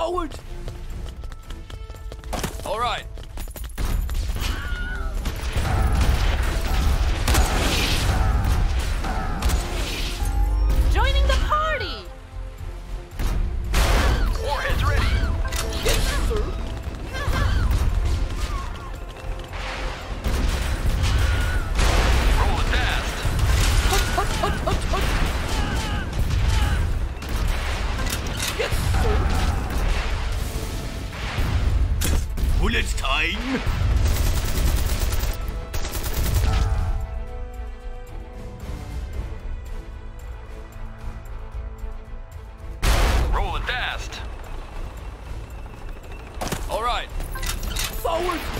Forward! All right. Fast. All right. Forward!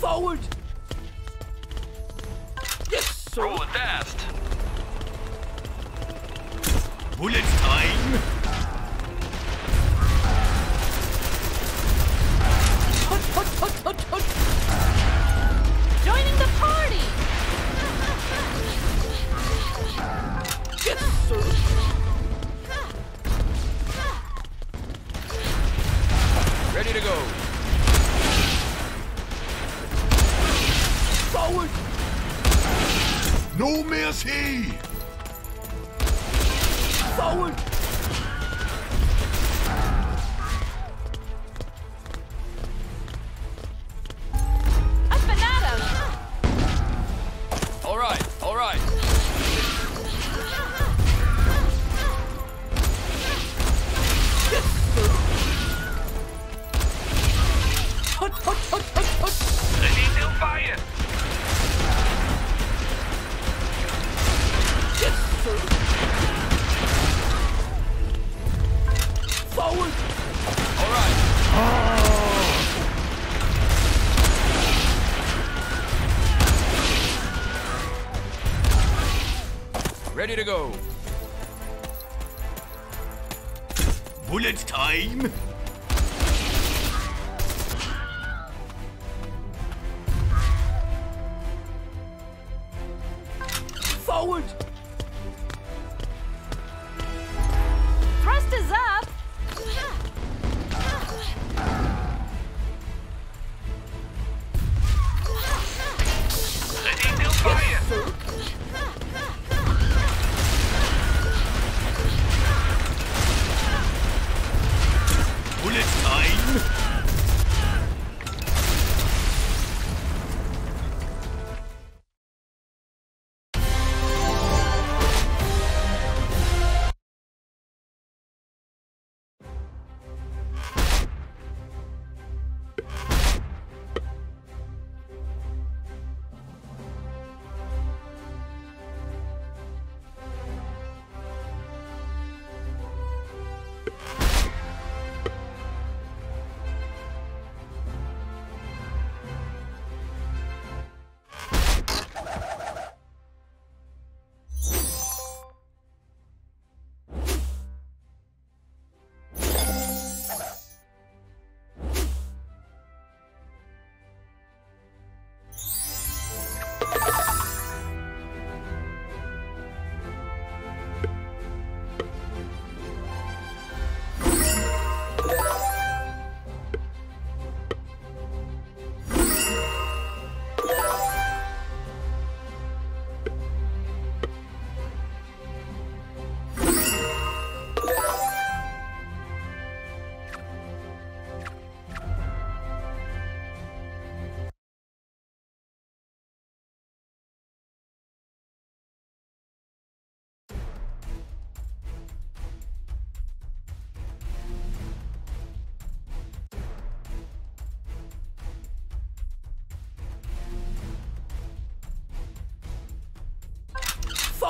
Forward! Yes, sir. Rolling fast. Bullets time! Hut, hut, hut, hut, hut. Joining the party! Yes, sir. Ready to go. No mercy! Forward! Ready to go. Bullets time! Forward!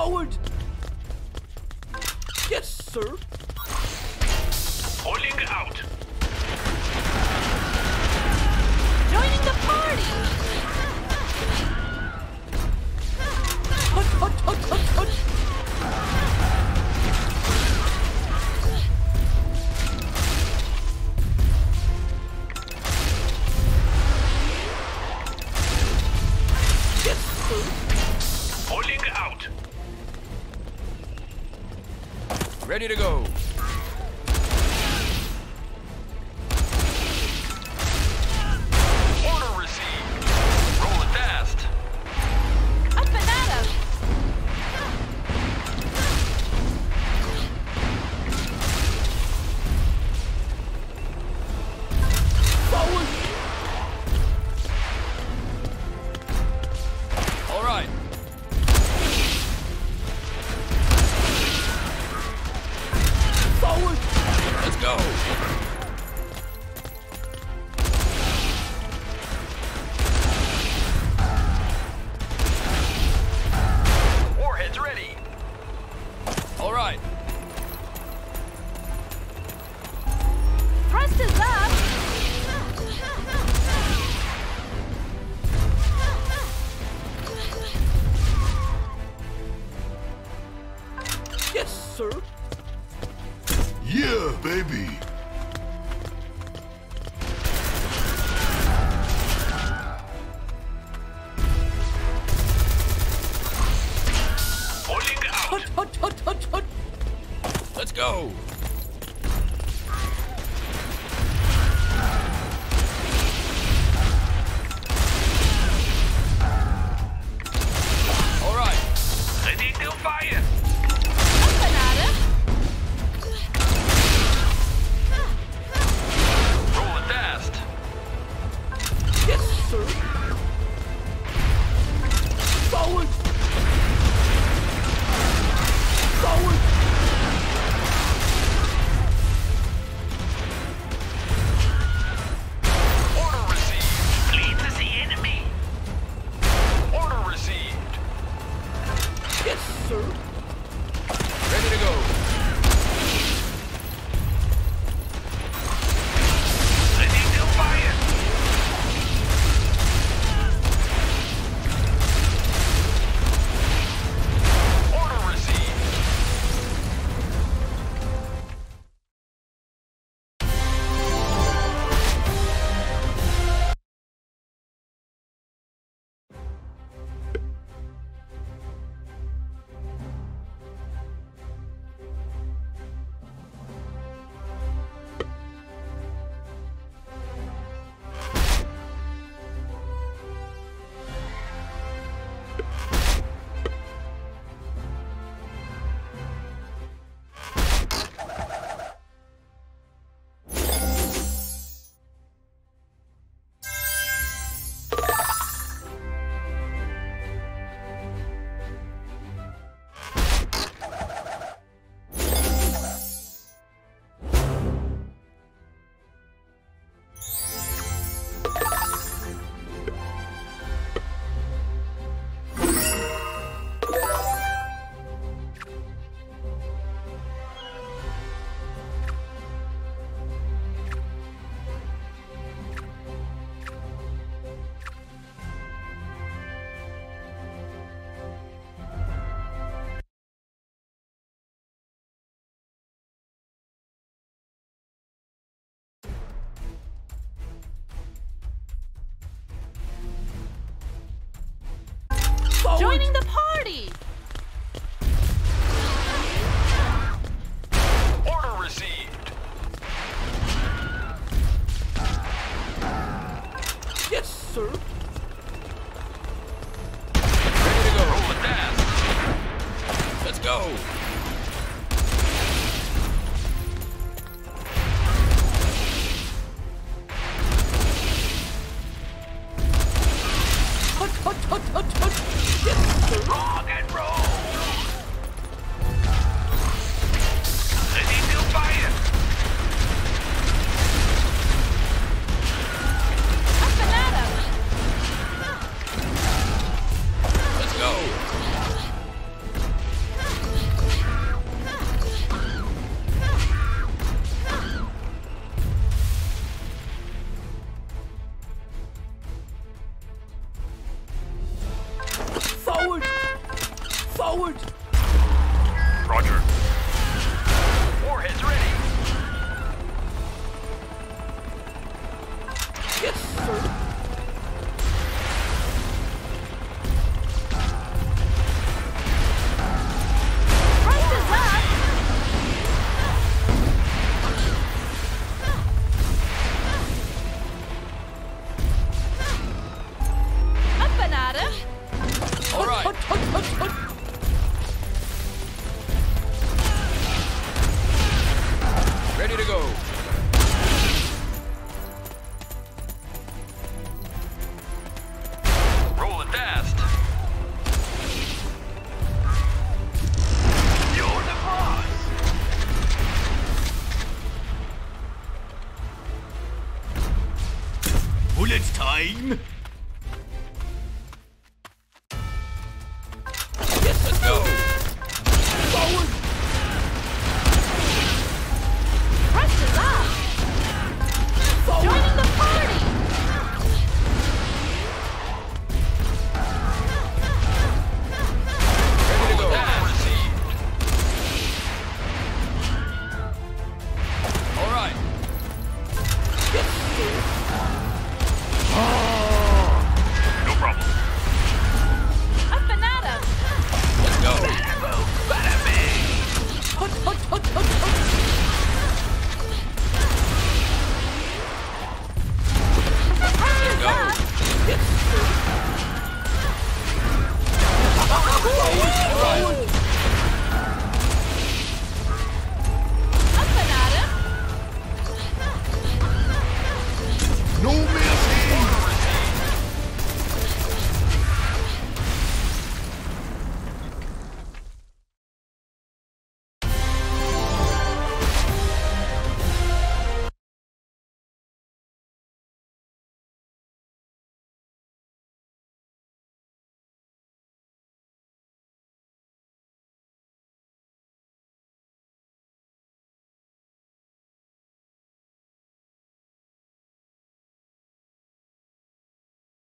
forward! Yes, sir. Rolling out. Joining the party! Hut, hut, hut, hut, hut! Yes, sir. Rolling out. Ready to go. fire! joining the party!